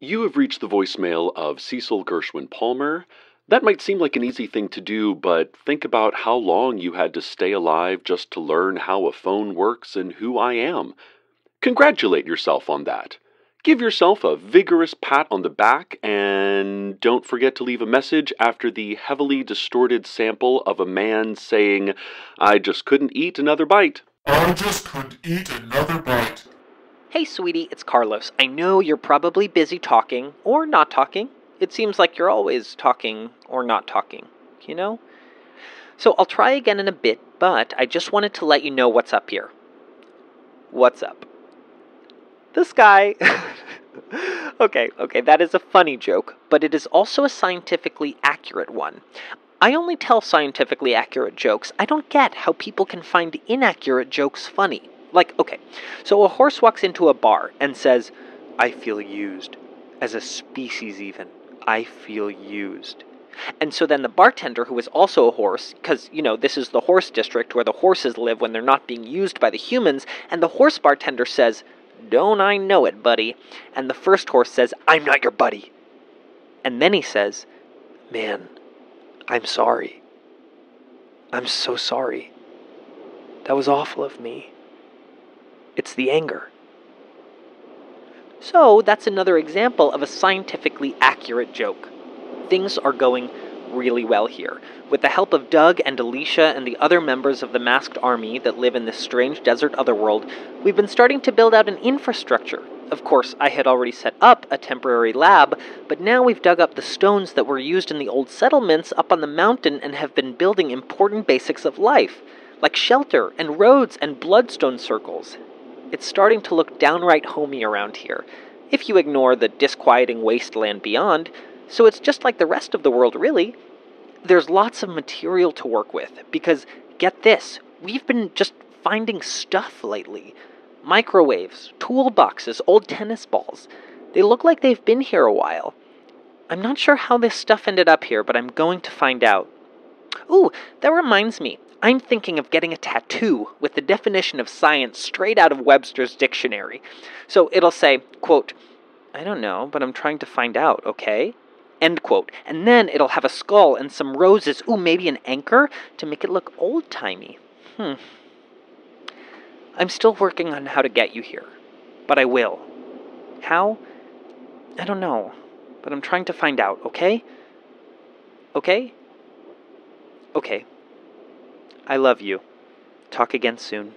You have reached the voicemail of Cecil Gershwin Palmer. That might seem like an easy thing to do, but think about how long you had to stay alive just to learn how a phone works and who I am. Congratulate yourself on that. Give yourself a vigorous pat on the back and don't forget to leave a message after the heavily distorted sample of a man saying, I just couldn't eat another bite. I just couldn't eat another bite. Hey, sweetie, it's Carlos. I know you're probably busy talking or not talking. It seems like you're always talking or not talking, you know? So I'll try again in a bit, but I just wanted to let you know what's up here. What's up? This guy. okay, okay, that is a funny joke, but it is also a scientifically accurate one. I only tell scientifically accurate jokes. I don't get how people can find inaccurate jokes funny. Like, okay, so a horse walks into a bar and says, I feel used. As a species, even. I feel used. And so then the bartender, who is also a horse, because, you know, this is the horse district where the horses live when they're not being used by the humans, and the horse bartender says, Don't I know it, buddy? And the first horse says, I'm not your buddy. And then he says, Man, I'm sorry. I'm so sorry. That was awful of me. It's the anger. So, that's another example of a scientifically accurate joke. Things are going really well here. With the help of Doug and Alicia and the other members of the masked army that live in this strange desert otherworld, we've been starting to build out an infrastructure. Of course, I had already set up a temporary lab, but now we've dug up the stones that were used in the old settlements up on the mountain and have been building important basics of life, like shelter and roads and bloodstone circles. It's starting to look downright homey around here, if you ignore the disquieting wasteland beyond, so it's just like the rest of the world, really. There's lots of material to work with, because get this, we've been just finding stuff lately microwaves, toolboxes, old tennis balls. They look like they've been here a while. I'm not sure how this stuff ended up here, but I'm going to find out. Ooh, that reminds me. I'm thinking of getting a tattoo with the definition of science straight out of Webster's dictionary. So it'll say, quote, I don't know, but I'm trying to find out, okay? End quote. And then it'll have a skull and some roses, ooh, maybe an anchor to make it look old timey. Hmm. I'm still working on how to get you here, but I will. How? I don't know, but I'm trying to find out, okay? Okay? Okay. I love you. Talk again soon.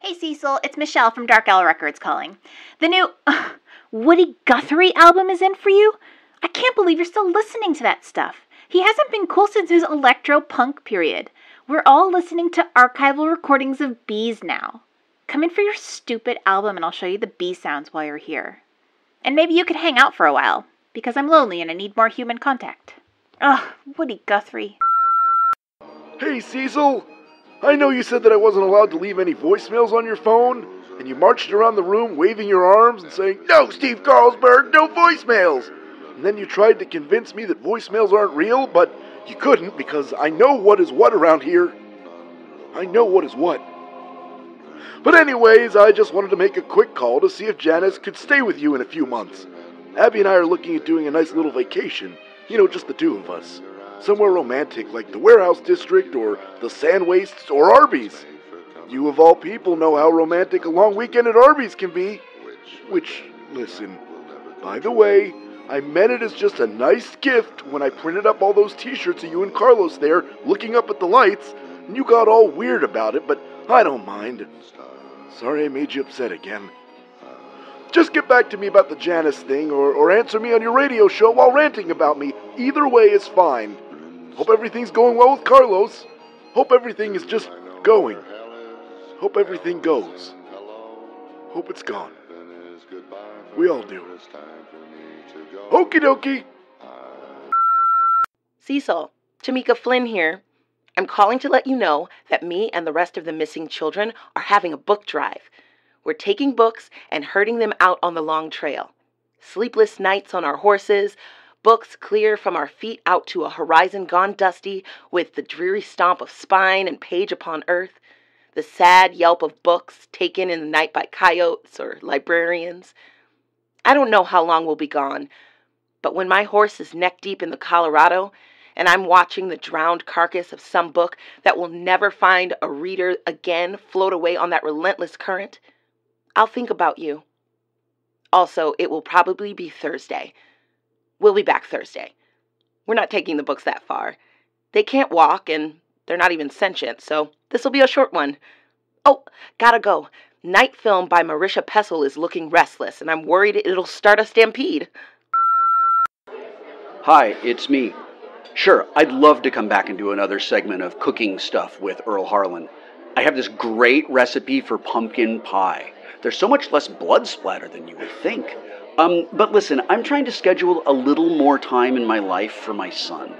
Hey Cecil, it's Michelle from Dark Owl Records calling. The new Woody Guthrie album is in for you? I can't believe you're still listening to that stuff. He hasn't been cool since his electro punk period. We're all listening to archival recordings of bees now. Come in for your stupid album and I'll show you the bee sounds while you're here. And maybe you could hang out for a while, because I'm lonely and I need more human contact. Ugh, Woody Guthrie. Hey, Cecil! I know you said that I wasn't allowed to leave any voicemails on your phone, and you marched around the room waving your arms and saying, No, Steve Carlsberg, no voicemails! And then you tried to convince me that voicemails aren't real, but you couldn't because I know what is what around here. I know what is what. But, anyways, I just wanted to make a quick call to see if Janice could stay with you in a few months. Abby and I are looking at doing a nice little vacation, you know, just the two of us. Somewhere romantic like the Warehouse District or the Sand Wastes or Arby's. You, of all people, know how romantic a long weekend at Arby's can be. Which, listen, by the way, I meant it as just a nice gift when I printed up all those t shirts of you and Carlos there looking up at the lights, and you got all weird about it, but I don't mind. Sorry I made you upset again. Just get back to me about the Janice thing, or, or answer me on your radio show while ranting about me. Either way is fine. Hope everything's going well with Carlos. Hope everything is just going. Hope everything goes. Hope it's gone. We all do. Okie dokie. Cecil, Tamika Flynn here. I'm calling to let you know that me and the rest of the missing children are having a book drive. We're taking books and herding them out on the long trail. Sleepless nights on our horses, books clear from our feet out to a horizon gone dusty with the dreary stomp of spine and page upon earth, the sad yelp of books taken in the night by coyotes or librarians. I don't know how long we'll be gone, but when my horse is neck deep in the Colorado and I'm watching the drowned carcass of some book that will never find a reader again float away on that relentless current, I'll think about you. Also, it will probably be Thursday. We'll be back Thursday. We're not taking the books that far. They can't walk, and they're not even sentient, so this will be a short one. Oh, gotta go. Night Film by Marisha Pessl is looking restless, and I'm worried it'll start a stampede. Hi, it's me. Sure, I'd love to come back and do another segment of cooking stuff with Earl Harlan. I have this great recipe for pumpkin pie. There's so much less blood splatter than you would think. Um, but listen, I'm trying to schedule a little more time in my life for my son.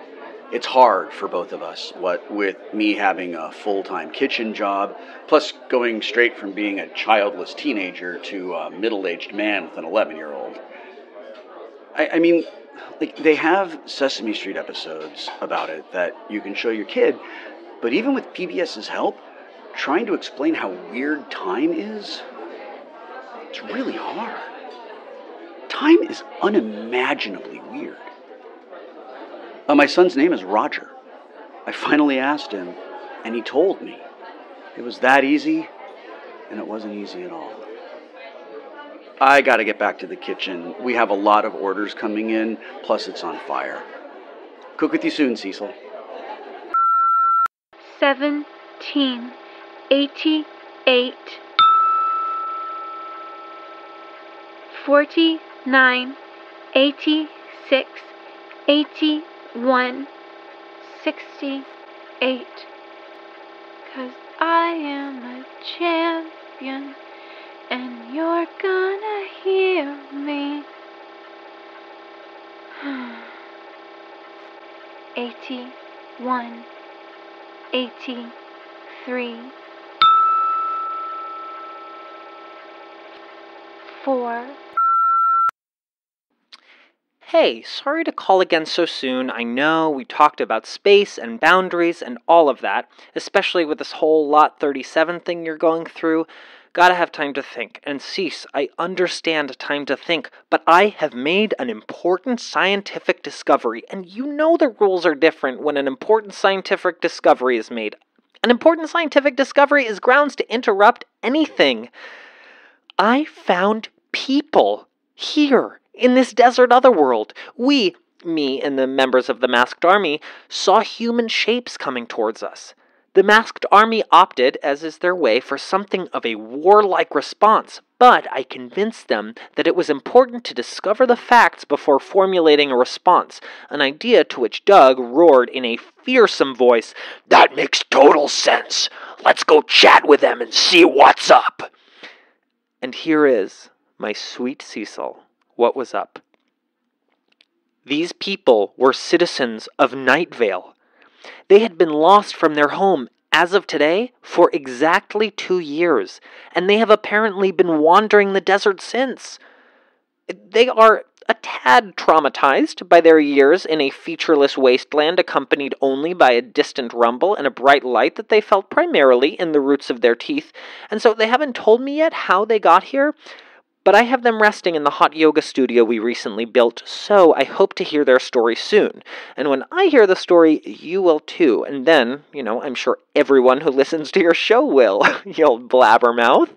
It's hard for both of us, what with me having a full time kitchen job, plus going straight from being a childless teenager to a middle aged man with an 11 year old. I, I mean, like, they have Sesame Street episodes about it that you can show your kid, but even with PBS's help, trying to explain how weird time is, it's really hard. Time is unimaginably weird. Uh, my son's name is Roger. I finally asked him, and he told me. It was that easy, and it wasn't easy at all. I gotta get back to the kitchen. We have a lot of orders coming in, plus it's on fire. Cook with you soon, Cecil. 1788 49 86 81 68 Cause I am a champion and you're gonna hear me. eighty one, eighty three. 4 Hey, sorry to call again so soon. I know we talked about space and boundaries and all of that, especially with this whole Lot 37 thing you're going through. Gotta have time to think. And cease, I understand time to think, but I have made an important scientific discovery, and you know the rules are different when an important scientific discovery is made. An important scientific discovery is grounds to interrupt anything. I found people here in this desert otherworld. We, me and the members of the masked army, saw human shapes coming towards us. The masked army opted, as is their way, for something of a warlike response, but I convinced them that it was important to discover the facts before formulating a response, an idea to which Doug roared in a fearsome voice, That makes total sense! Let's go chat with them and see what's up! And here is, my sweet Cecil, what was up. These people were citizens of Night Vale. They had been lost from their home as of today for exactly two years, and they have apparently been wandering the desert since. They are a tad traumatized by their years in a featureless wasteland accompanied only by a distant rumble and a bright light that they felt primarily in the roots of their teeth, and so they haven't told me yet how they got here, but I have them resting in the hot yoga studio we recently built, so I hope to hear their story soon. And when I hear the story, you will too. And then, you know, I'm sure everyone who listens to your show will, you old blabbermouth.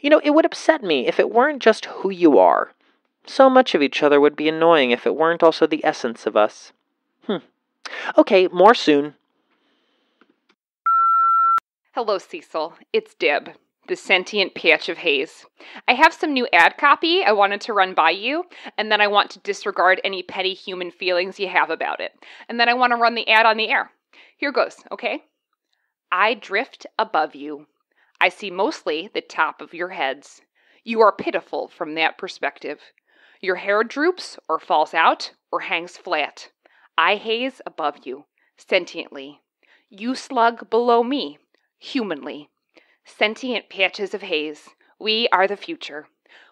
You know, it would upset me if it weren't just who you are. So much of each other would be annoying if it weren't also the essence of us. Hmm. Okay, more soon. Hello, Cecil. It's Deb the sentient patch of haze. I have some new ad copy I wanted to run by you, and then I want to disregard any petty human feelings you have about it. And then I want to run the ad on the air. Here goes, okay? I drift above you. I see mostly the top of your heads. You are pitiful from that perspective. Your hair droops or falls out or hangs flat. I haze above you, sentiently. You slug below me, humanly. Sentient patches of haze. We are the future.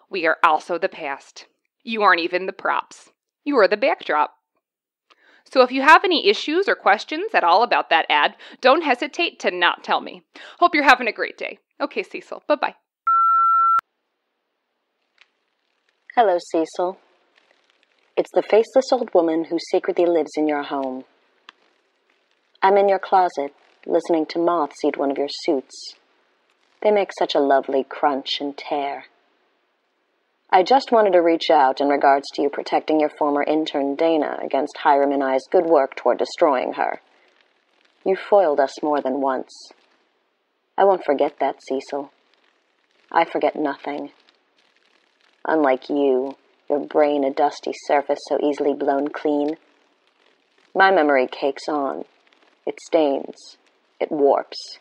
We are also the past. You aren't even the props. You are the backdrop. So if you have any issues or questions at all about that ad, don't hesitate to not tell me. Hope you're having a great day. Okay, Cecil. Bye bye. Hello, Cecil. It's the faceless old woman who secretly lives in your home. I'm in your closet, listening to moths eat one of your suits. They make such a lovely crunch and tear. I just wanted to reach out in regards to you protecting your former intern Dana against Hiram and I's good work toward destroying her. You foiled us more than once. I won't forget that, Cecil. I forget nothing. Unlike you, your brain a dusty surface so easily blown clean. My memory cakes on. It stains. It warps.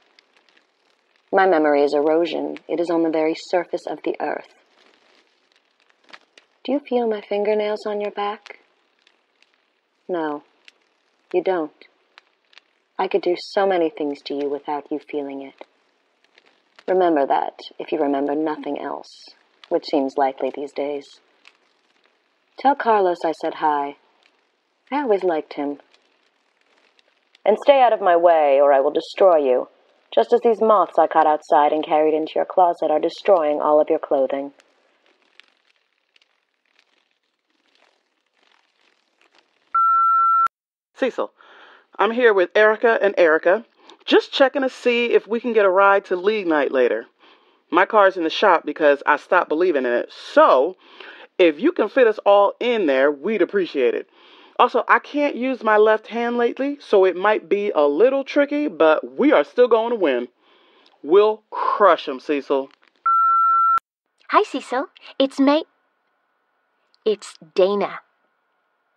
My memory is erosion. It is on the very surface of the earth. Do you feel my fingernails on your back? No, you don't. I could do so many things to you without you feeling it. Remember that if you remember nothing else, which seems likely these days. Tell Carlos I said hi. I always liked him. And stay out of my way, or I will destroy you, just as these moths I caught outside and carried into your closet are destroying all of your clothing. Cecil, I'm here with Erica and Erica, just checking to see if we can get a ride to league night later. My car's in the shop because I stopped believing in it. So, if you can fit us all in there, we'd appreciate it. Also, I can't use my left hand lately, so it might be a little tricky, but we are still going to win. We'll crush them, Cecil. Hi, Cecil. It's May. It's Dana.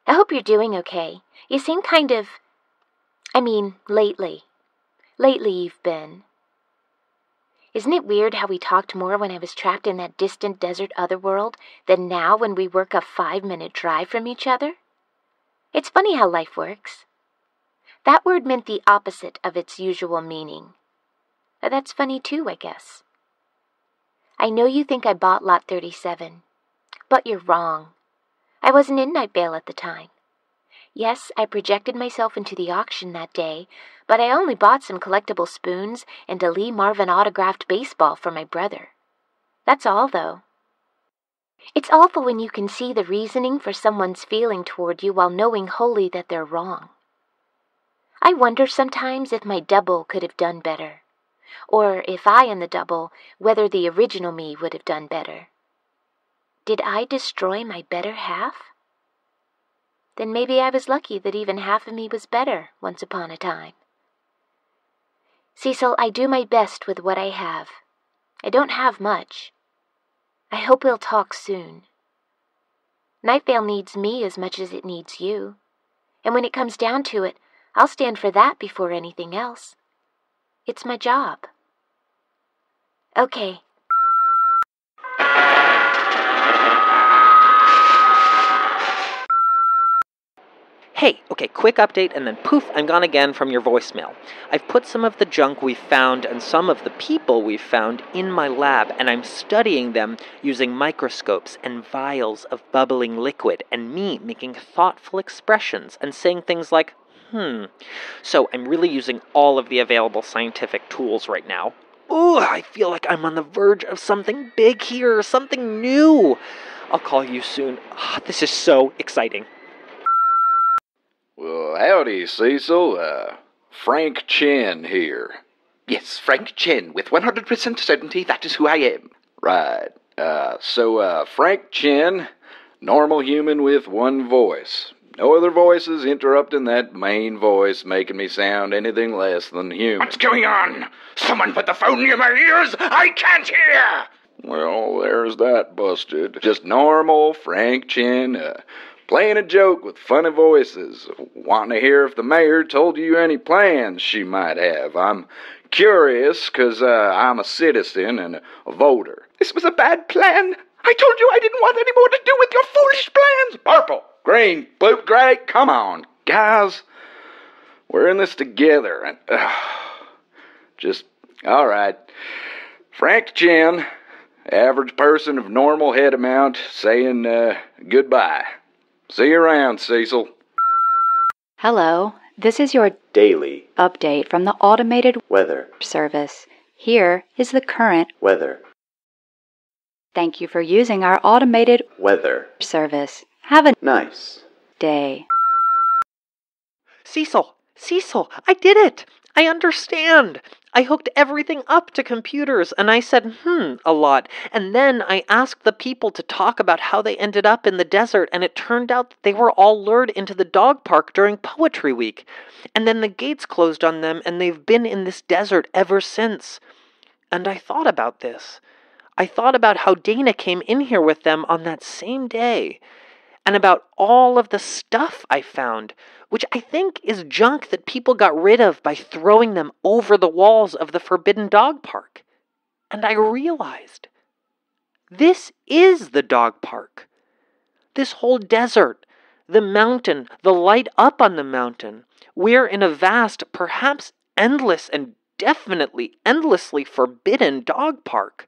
I hope you're doing okay. You seem kind of. I mean, lately. Lately, you've been. Isn't it weird how we talked more when I was trapped in that distant desert otherworld than now when we work a five minute drive from each other? It's funny how life works. That word meant the opposite of its usual meaning. That's funny too, I guess. I know you think I bought Lot 37, but you're wrong. I wasn't in Night Vale at the time. Yes, I projected myself into the auction that day, but I only bought some collectible spoons and a Lee Marvin autographed baseball for my brother. That's all, though. It's awful when you can see the reasoning for someone's feeling toward you while knowing wholly that they're wrong. I wonder sometimes if my double could have done better, or if I and the double, whether the original me would have done better. Did I destroy my better half? Then maybe I was lucky that even half of me was better once upon a time. Cecil, I do my best with what I have. I don't have much. I hope we'll talk soon. Nightvale needs me as much as it needs you. And when it comes down to it, I'll stand for that before anything else. It's my job. Okay, Hey, okay, quick update and then poof, I'm gone again from your voicemail. I've put some of the junk we've found and some of the people we've found in my lab, and I'm studying them using microscopes and vials of bubbling liquid, and me making thoughtful expressions and saying things like, hmm. So I'm really using all of the available scientific tools right now. Ooh, I feel like I'm on the verge of something big here, something new. I'll call you soon. Ah, this is so exciting. Well, howdy, Cecil. Uh, Frank Chen here. Yes, Frank Chen. With 100% certainty, that is who I am. Right. Uh, so, uh, Frank Chen, normal human with one voice. No other voices interrupting that main voice, making me sound anything less than human. What's going on? Someone put the phone near my ears! I can't hear! Well, there's that busted. Just normal Frank Chen, uh, playing a joke with funny voices, wanting to hear if the mayor told you any plans she might have. I'm curious because uh, I'm a citizen and a voter. This was a bad plan. I told you I didn't want any more to do with your foolish plans. Purple, green, blue, gray, come on, guys. We're in this together and uh, just, all right. Frank Chen, average person of normal head amount, saying uh, goodbye. See you around, Cecil. Hello, this is your daily update from the automated weather service. Here is the current weather. Thank you for using our automated Weather. service. Have a Nice. day. Cecil, Cecil, I did it! I understand! I hooked everything up to computers and I said, hmm, a lot. And then I asked the people to talk about how they ended up in the desert, and it turned out that they were all lured into the dog park during Poetry Week. And then the gates closed on them, and they've been in this desert ever since. And I thought about this. I thought about how Dana came in here with them on that same day, and about all of the stuff I found, which I think is junk that people got rid of by throwing them over the walls of the Forbidden Dog Park. And I realized this is the dog park. This whole desert, the mountain, the light up on the mountain. We're in a vast, perhaps endless, and definitely endlessly forbidden dog park.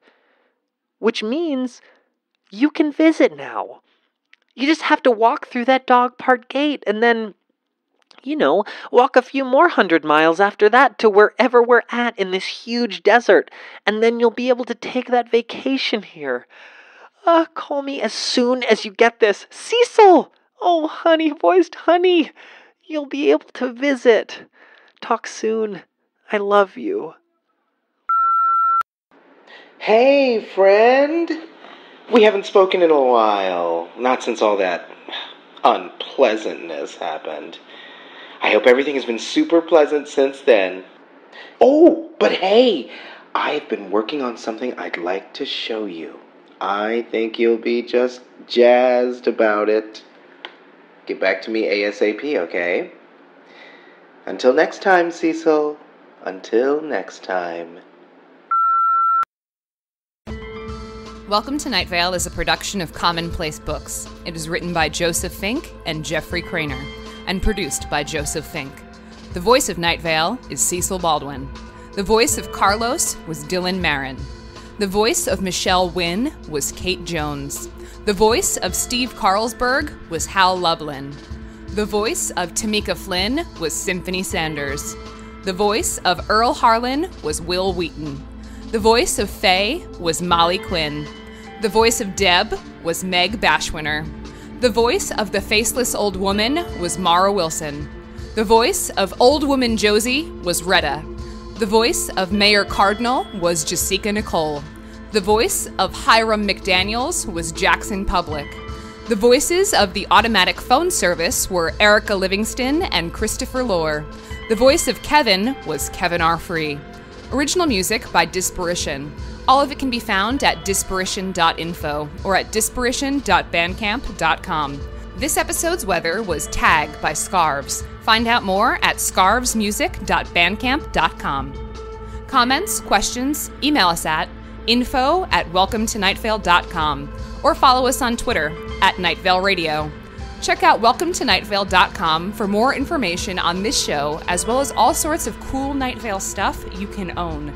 Which means you can visit now. You just have to walk through that dog park gate and then, you know, walk a few more hundred miles after that to wherever we're at in this huge desert, and then you'll be able to take that vacation here. Ah, call me as soon as you get this. Cecil! Oh, honey voiced honey! You'll be able to visit. Talk soon. I love you. Hey, friend. We haven't spoken in a while. Not since all that unpleasantness happened. I hope everything has been super pleasant since then. Oh, but hey, I've been working on something I'd like to show you. I think you'll be just jazzed about it. Get back to me ASAP, okay? Until next time, Cecil. Until next time. Welcome to Night Vale is a production of Commonplace Books. It is written by Joseph Fink and Jeffrey Cranor, and produced by Joseph Fink. The voice of Night Vale is Cecil Baldwin. The voice of Carlos was Dylan Marron. The voice of Michelle Nguyen was Kate Jones. The voice of Steve Carlsberg was Hal Lublin. The voice of Tamika Flynn was Symphony Sanders. The voice of Earl Harlan was Wil Wheaton. The voice of Faye was Molly Quinn. The voice of Deb was Meg Bashwiner. The voice of the faceless old woman was Mara Wilson. The voice of old woman Josie was Retta. The voice of Mayor Cardinal was Jessica Nicole. The voice of Hiram McDaniels was Jackson Publick. The voices of the automatic phone service were Erica Livingston and Christopher Lohr. The voice of Kevin was Kevin R. Free. Original music by Disparition. All of it can be found at disparition.info or at disparition.bandcamp.com. This episode's weather was Tag by Scarves. Find out more at scarvesmusic.bandcamp.com. Comments, questions, email us at info at welcometonightVale.com or follow us on Twitter at Nightvale Radio. Check out welcometonightVale.com for more information on this show, as well as all sorts of cool Night Vale stuff you can own.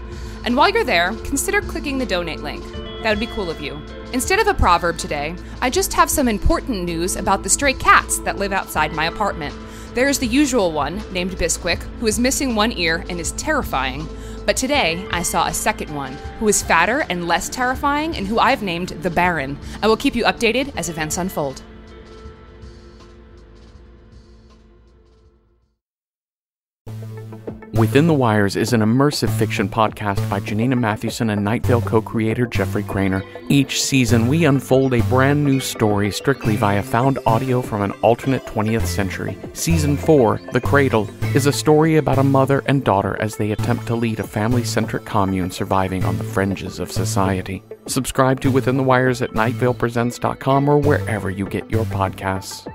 And while you're there, consider clicking the donate link. That would be cool of you. Instead of a proverb today, I just have some important news about the stray cats that live outside my apartment. There's the usual one, named Bisquick, who is missing one ear and is terrifying. But today, I saw a second one, who is fatter and less terrifying, and who I've named the Baron. I will keep you updated as events unfold. Within the Wires is an immersive fiction podcast by Janina Matthewson and Night Vale co creator Jeffrey Cranor. Each season, we unfold a brand new story strictly via found audio from an alternate 20th century. Season 4, The Cradle, is a story about a mother and daughter as they attempt to lead a family centric commune surviving on the fringes of society. Subscribe to Within the Wires at nightvalepresents.com or wherever you get your podcasts.